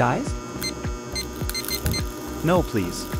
Guys? No, please.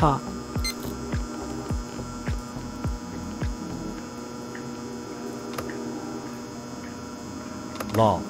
したなあ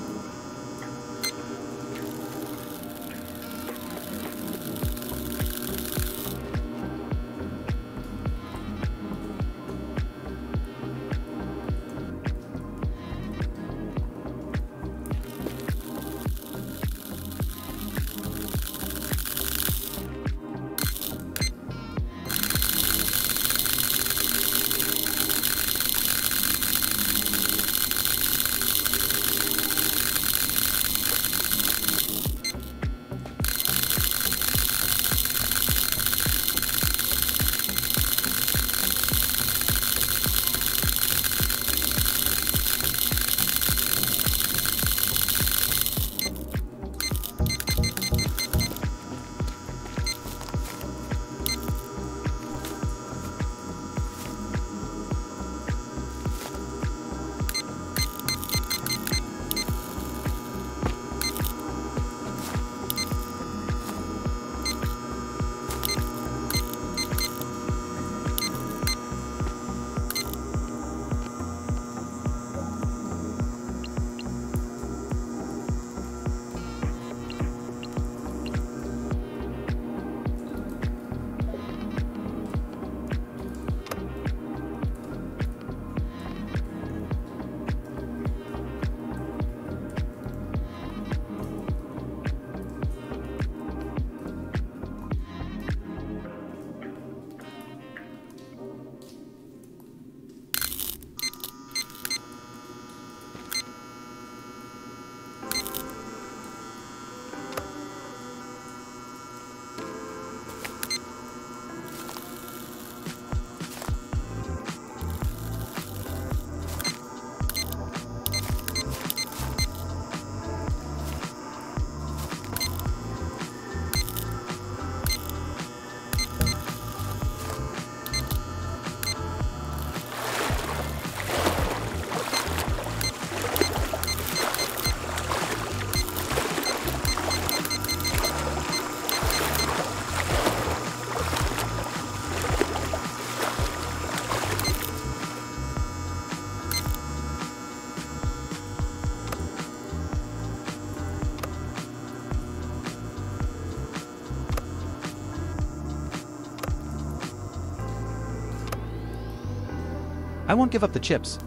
I won't give up the chips.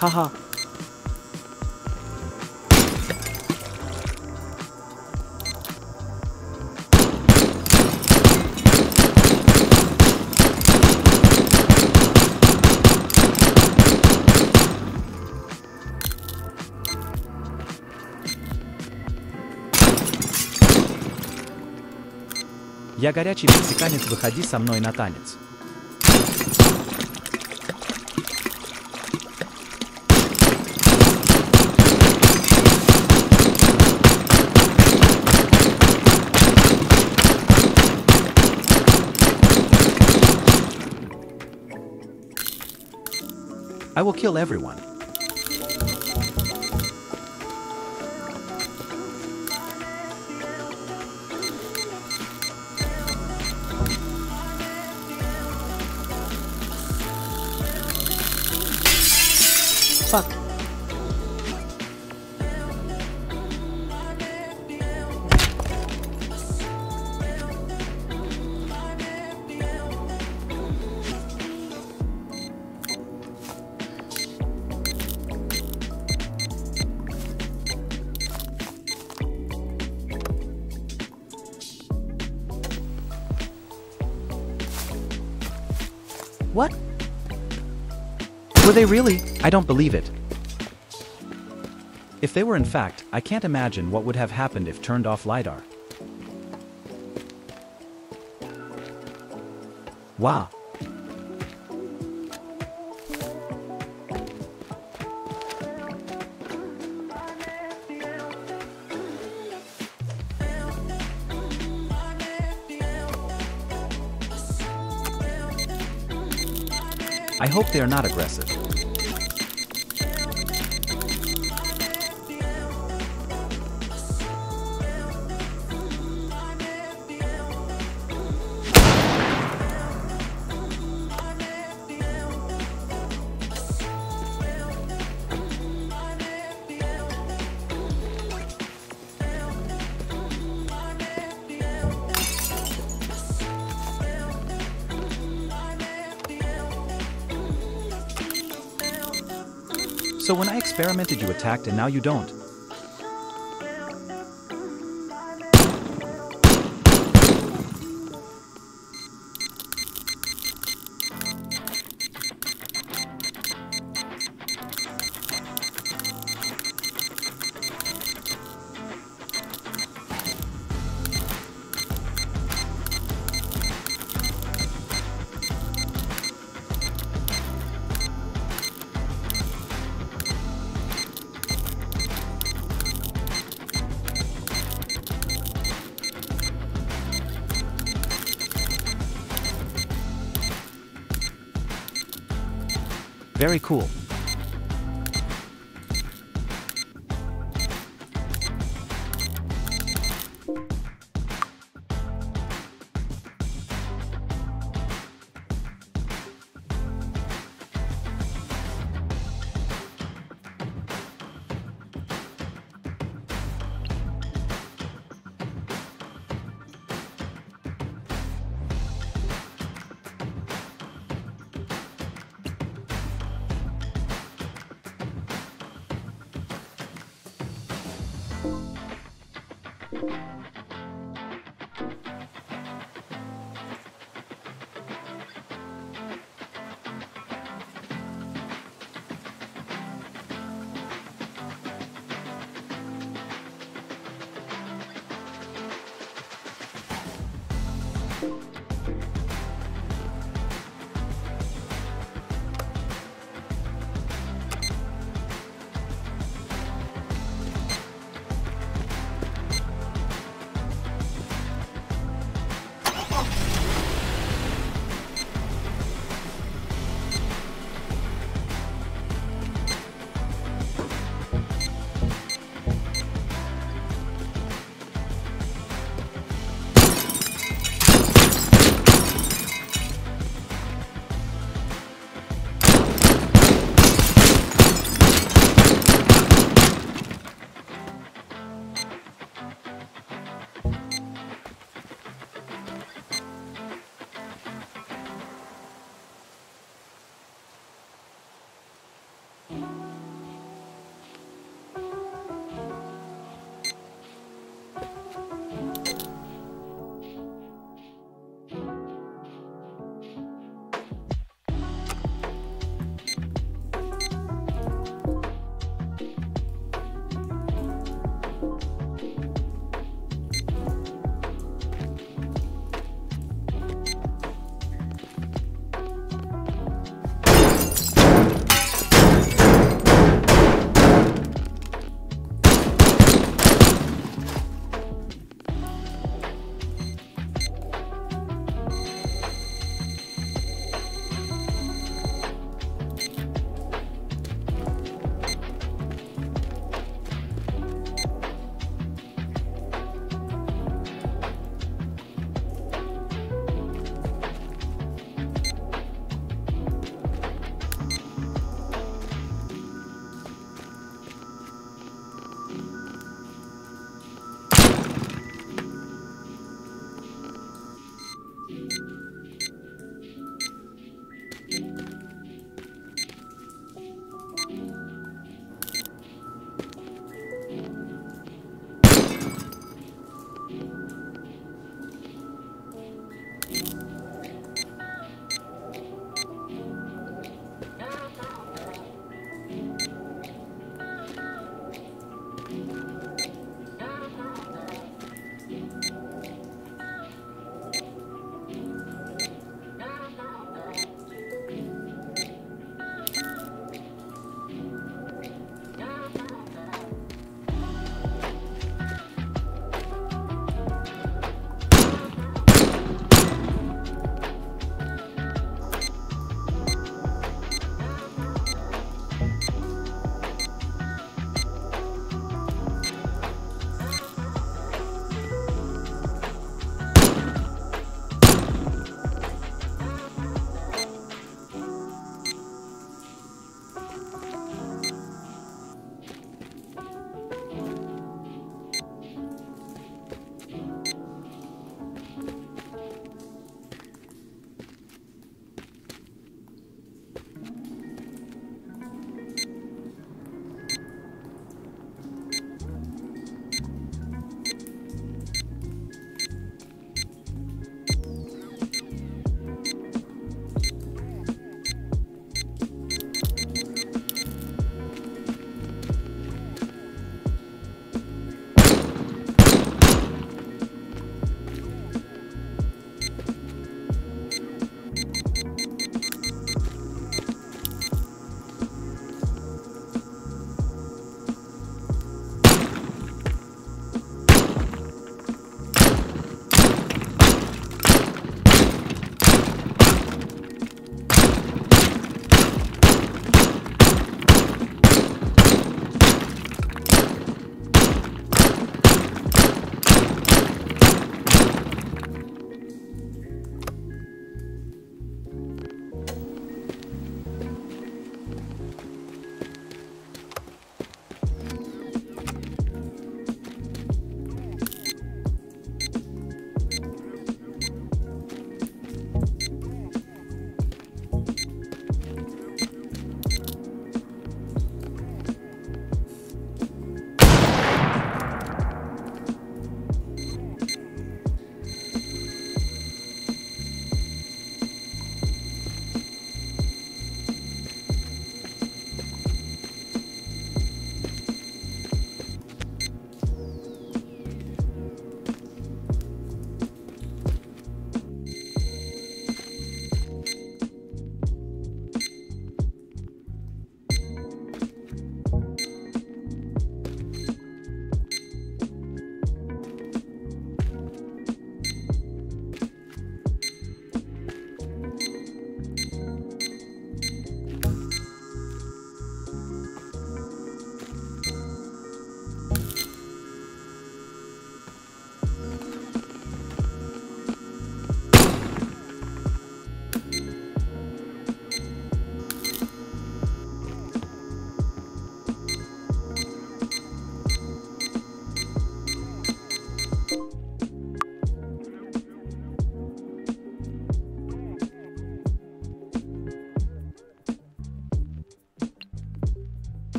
Haha. Я горячий мексиканец, выходи со мной на танец. I will kill everyone. Were they really? I don't believe it. If they were in fact, I can't imagine what would have happened if turned off LiDAR. Wow. I hope they are not aggressive. Attacked and now you don't. Very cool. you.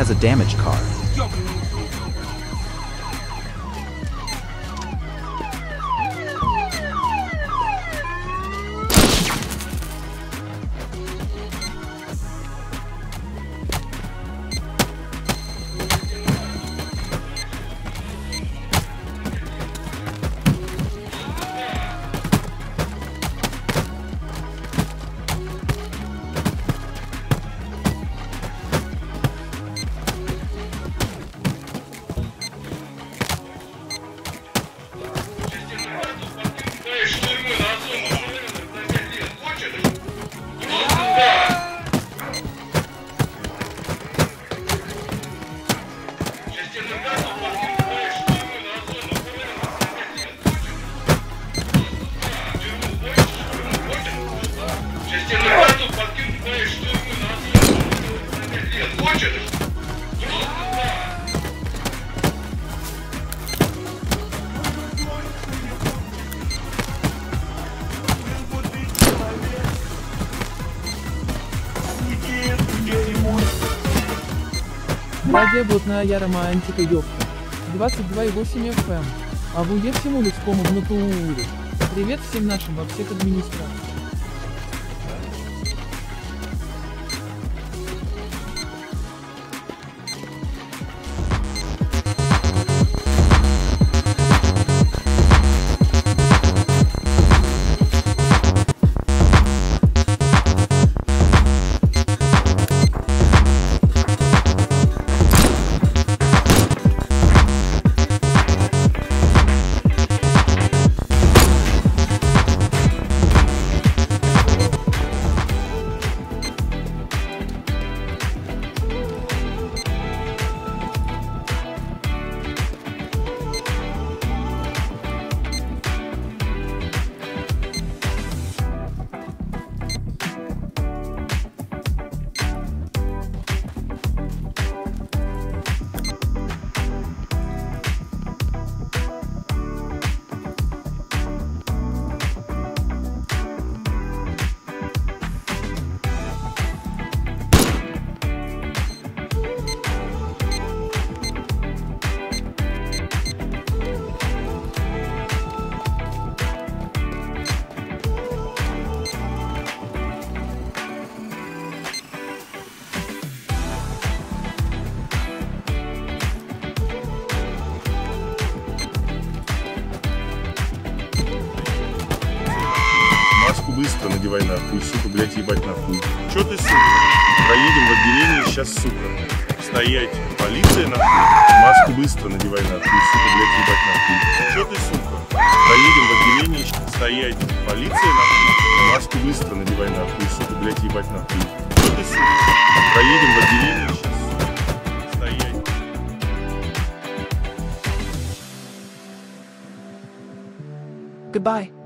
Has a damaged car. Thank you. Радио блатная романтика, ёпта. 22,8 FM. А вы всему людскому в натуре. Привет всем нашим во всех администрациях. Быстро надевай нахуй, сука, блядь, ебать нахуй. Чё ты, сука? Проедем в отделение сейчас, сука. Стоять. Полиция нахуй. Маску быстро надевай нахуй, сука, блядь, ебать нахуй. Чё ты, сука? Проедем в отделение. Стоять. Полиция нахуй. Маску быстро надевай нахуй, сука, блядь, ебать нахуй. Чё ты, сука? Проедем в отделение сейчас, сука. Стоять. Goodbye.